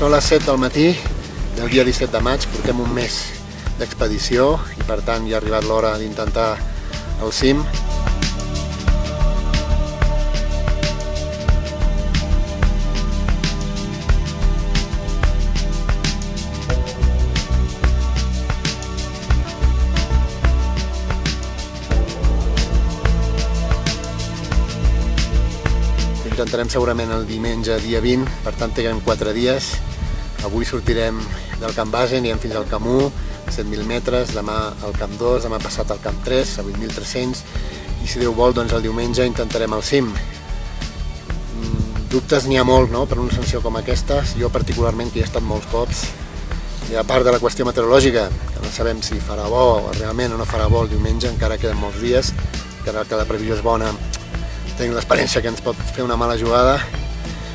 Són les 7 del matí del dia 17 de maig, portem un mes d'expedició i per tant ja ha arribat l'hora d'intentar el cim. intentarem segurament el diumenge dia 20, per tant tenim 4 dies. Avui sortirem del Camp Base, anirem fins al Camp 1, 7.000 metres, demà al Camp 2, demà passat al Camp 3, a 8.300, i si Déu vol, doncs el diumenge intentarem el cim. Mm, dubtes n'hi ha molt, no?, per una sanció com aquesta, jo particularment que hi he estat molts cops, i a part de la qüestió meteorològica, que no sabem si farà bo o realment o no farà bo el diumenge, encara queden molts dies, que la previsió és bona, tenim l'experiència que ens pot fer una mala jugada.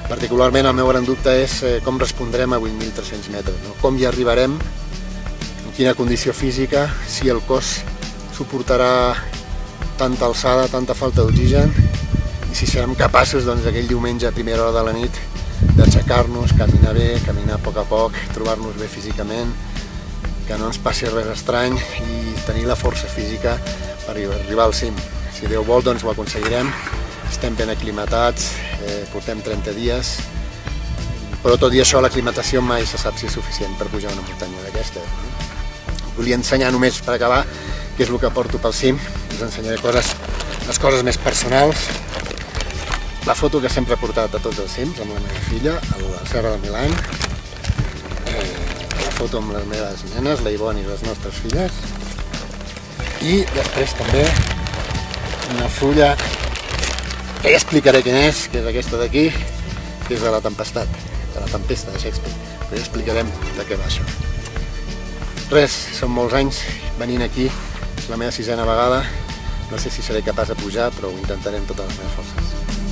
Particularment el meu gran dubte és eh, com respondrem a 8.300 metres, no? com hi arribarem, en quina condició física, si el cos suportarà tanta alçada, tanta falta d'oxigen, i si serem capaços doncs, aquell diumenge a primera hora de la nit d'aixecar-nos, caminar bé, caminar a poc a poc, trobar-nos bé físicament, que no ens passi res estrany i tenir la força física per arribar al cim. Si Déu vol, doncs ho aconseguirem estem ben aclimatats, eh, portem 30 dies, però tot i això l'aclimatació mai se sap si és suficient per pujar una muntanya d'aquesta. Volia ensenyar només per acabar què és el que porto pel cim, us ensenyaré coses, les coses més personals, la foto que sempre he portat a tots els cims amb la meva filla, a la Serra de Milan, eh, la foto amb les meves nenes, la Ivone i les nostres filles, i després també una fulla que ja explicaré quina és, que és aquesta d'aquí, que és de la tempestat, de la tempesta de Shakespeare, però ja explicarem de què va això. Res, són molts anys venint aquí, és la meva sisena vegada, no sé si seré capaç de pujar, però ho intentaré amb totes les meves forces.